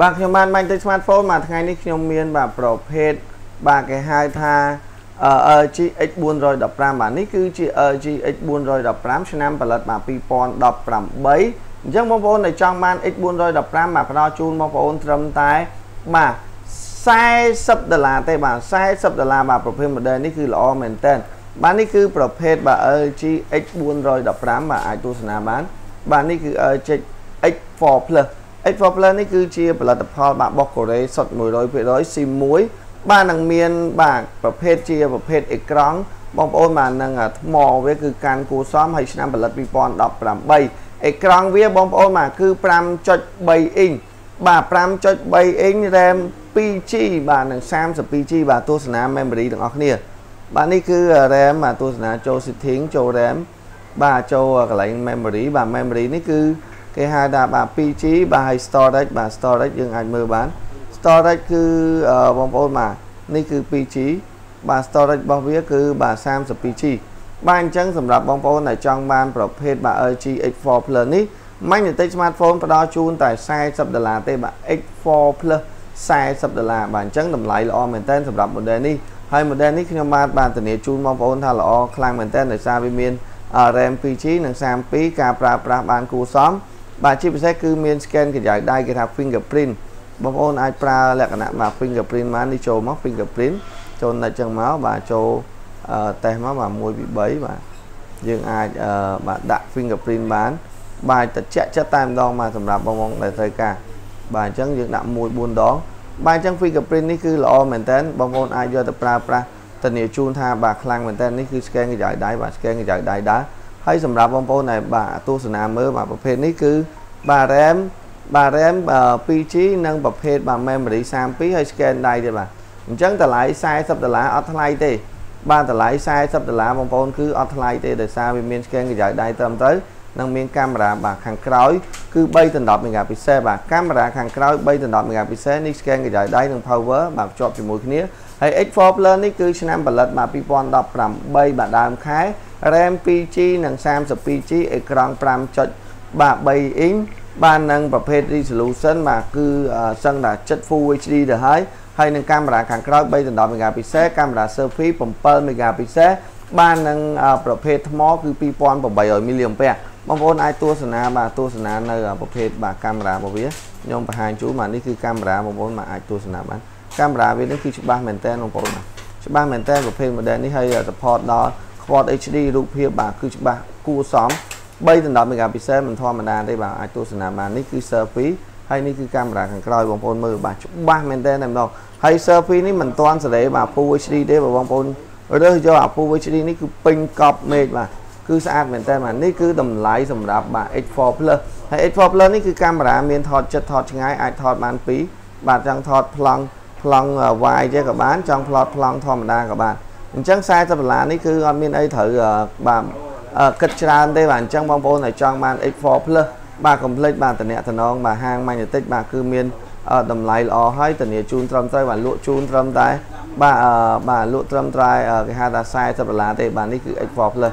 បាទខ្ញុំបានបាញ់ទៅ smartphone មួយថ្ងៃនេះខ្ញុំមានបាទប្រភេទបាទគេហៅថា LG X415 បាទនេះគឺជា LG X415 ឆ្នាំផលិតបាទ2018អញ្ចឹងបងប្អូនដែលចង់បាន X415 បាទផ្ដល់ជូនបងប្អូនត្រឹមតែបាទ40ដុល្លារទេបាទ40ដុល្លារបាទប្រភេទ model នេះគឺល្អមែនតើបាទនេះគឺប្រភេទបាទ LG X415 បាទអាចទស្សនាបាន បាទនេះគឺ LG X4 Plus X4 Plus នេះគឺជាផលិតផលបាទរបស់កូរ៉េសុទ្ធ100% C1 បាទនឹងមានបាទប្រភេទជាប្រភេទអេក្រង់បងប្អូនបាទនឹងថ្មវាគឺកាន់គួសមហើយឆ្នាំផលិត2018អេក្រង់វាបងប្អូនបាទគឺ5.3អ៊ីងបាទ5.3អ៊ីង RAM 2G បាទនិង 32G បាទទស្សនា memory ទាំងអស់គ្នាបាទនេះគឺ RAM បាទទស្សនាចូល setting ចូល RAM បាទចូលកន្លែង memory បាទ memory នេះគឺ គេហៅថាបាទ 2G បាទហើយ storage បាទ storage យើងអាចមើលបាន storage គឺបងប្អូនបាទនេះគឺ 2G បាទ storage របស់វាគឺបាទ 32G បាទអញ្ចឹងសម្រាប់បងប្អូនដែលចង់បានប្រភេទបាទ LG X4 Plus នេះម៉ាញ់បន្តិច smartphone ផ្ដល់ជូនតែ40ដុល្លារទេបាទ X4 Plus 40ដុល្លារបាទអញ្ចឹងតម្លៃល្អមែនតើសម្រាប់ model នេះហើយ model នេះខ្ញុំបានបានធានាជូនបងប្អូនថាល្អខ្លាំងមែនតើដោយសារវាមាន RAM 2G និង 32ការប្រើប្រាស់បានគួរសម បាទជាពិសេសគឺមាន scan កម្ដៅដៃគេថា fingerprint បងប្អូនអាចប្រើលក្ខណៈបាទ fingerprint មកនេះចូលមក fingerprint ចូលនិចចឹងមកបាទចូលតេស្តមកបាទ1 2 3បាទយើងអាចបាទដាក់ fingerprint បានបាទតិចចិត្តតែម្ដងបាទសម្រាប់បងប្អូនដែលត្រូវការបាទអញ្ចឹងយើងដាក់1 4ដងបាទអញ្ចឹង fingerprint នេះគឺល្អមែនតើបងប្អូនអាចយកទៅប្រើប្រាស់ធានាជូនថាបាទខ្លាំងមែនតើនេះគឺ scan កម្ដៅដៃបាទ scan កម្ដៅដៃដែរ ហើយសម្រាប់បងប្អូនដែលបាទទស្សនាមើលបាទប្រភេទនេះគឺបាទ RAM បាទ RAM 2G និងប្រភេទបាទ memory 32ហើយ scan ដៃទៀតបាទអញ្ចឹងតម្លៃ40ដុល្លារអត់ថ្លៃទេបាទតម្លៃ40ដុល្លារបងប្អូនគឺអត់ថ្លៃទេដោយសារវាមាន scan កម្ដៅដៃត្រឹមត្រូវនិងមានកាមេរ៉ាបាទខាងក្រោយគឺ3.10 megapixel បាទកាមេរ៉ាខាងក្រោយ3.10 megapixel នេះ scan កម្ដៅដៃនិង power បាទភ្ជាប់ជាមួយគ្នាហើយ X4 Plus នេះគឺឆ្នាំផលិតបាទ2018បាទដើមខែ RAM 2G និង 32G អេក្រង់5.3បាទ3អ៊ីងបាននឹងប្រភេទ resolution បាទគឺសឹងតែចិត្ត Full HD ទៅហើយហើយនឹងកាមេរ៉ាខាងក្រោយ3.10 megapixel កាមេរ៉ា selfie 7 megapixel បាននឹងប្រភេទថ្មគឺ2800 mAh បងប្អូនអាចទស្សនាបាទទស្សនានៅប្រភេទបាទកាមេរ៉ារបស់វាខ្ញុំបង្ហាញជូនបាទនេះគឺកាមេរ៉ាបងប្អូនបាទអាចទស្សនាបានកាមេរ៉ាវានេះគឺច្បាស់មែនតើបងប្អូនបាទច្បាស់មែនតើប្រភេទ model នេះហើយ support ដល់ Quad HD រូបភាពបាទគឺច្បាស់គួរសម3.10 megapixel មិនធម្មតាទេបាទអាចទស្សនាបាននេះគឺ selfie ហើយនេះគឺកាមេរ៉ាខាងក្រោយបងប្អូនមើលបាទច្បាស់មែនតើតែម្ដងហើយ selfie នេះមិនទាន់សេរីបាទ Full HD ទេបងប្អូនរើសយកអា Full HD នេះគឺពេញកប់មេឃបាទគឺស្អាតមែនតើបាទនេះគឺតម្លៃសម្រាប់បាទ X4 Plus ហើយ X4 Plus នេះគឺកាមេរ៉ាមានថតចិត្តថតឆ្ងាយអាចថតបានពីរបាទចង់ថតប្លង់ប្លង់វាយទេក៏បានចង់ផ្លត់ប្លង់ធម្មតាក៏បាន អញ្ចឹង40ដុល្លារនេះគឺអត់មានអីត្រូវបាទគិតច្រើនទេបាទអញ្ចឹងបងប្អូនដែលចង់បាន X4 Plus បាទកុំភ្លេចបាទតំណតំណងបាទហាងម៉ាញ់តិចបាទគឺមានតម្លៃល្អហើយធានាជូនត្រឹមត្រូវបាទលក់ជូនត្រឹមតែបាទបាទលក់ត្រឹមតែគេហៅថា40ដុល្លារទេបាទនេះគឺ X4 Plus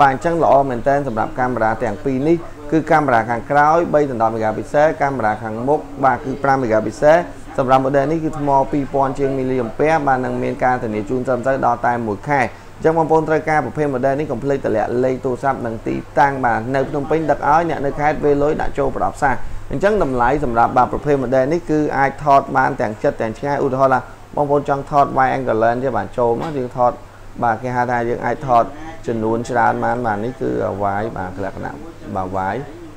បាទអញ្ចឹងល្អមែនតើសម្រាប់កាមេរ៉ាទាំងពីរនេះគឺកាមេរ៉ាខាងក្រោយ3.10 megapixel កាមេរ៉ាខាងមុខបាទគឺ5 megapixel ស ម្រាប់ model នេះគឺថ្ម2000ជាងមីលីអាំពែបាទនឹងមានការធានាជូនត្រឹមត្រូវដល់តែ1ខែអញ្ចឹងបងប្អូនត្រូវការប្រភេទ model នេះកុំភ្លេចតម្លាក់លេខទូរស័ព្ទនិងទីតាំងបាទនៅភ្នំពេញដឹកឲ្យអ្នកនៅខេត្តវេលុយដាក់ចូលប្រដាប់សាអញ្ចឹងតម្លៃសម្រាប់បាទប្រភេទ model នេះគឺអាចថតបានទាំងចិត្តទាំងឆ្ងាយឧទាហរណ៍ថាបងប្អូនចង់ថត wide angle lens ទេបាទចូលមកយើងថតបាទគេហៅថាយើងអាចថតចំនួនច្រើនបានបាទនេះគឺវាយបាទលក្ខណៈបាទវា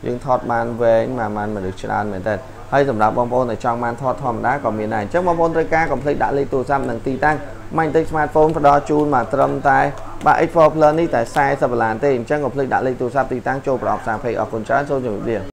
យយើងថតបានវែងបាទបានមនុស្សច្រើនមែនតើហើយសម្រាប់បងប្អូនដែលចង់បានថតធម្មតាក៏មានដែរអញ្ចឹងបងប្អូនត្រូវការកុំភ្លេចដាក់លេខទូរស័ព្ទនិងទីតាំងម៉ាញ់តិច smartphone ផ្ដល់ជូនមកត្រឹមតែបាទ X4 Plus នេះតែ40ដុល្លារទេអញ្ចឹងកុំភ្លេចដាក់លេខទូរស័ព្ទទីតាំងចូលប្រអប់សារ Pay អរគុណច្រើនសូមជម្រាបលា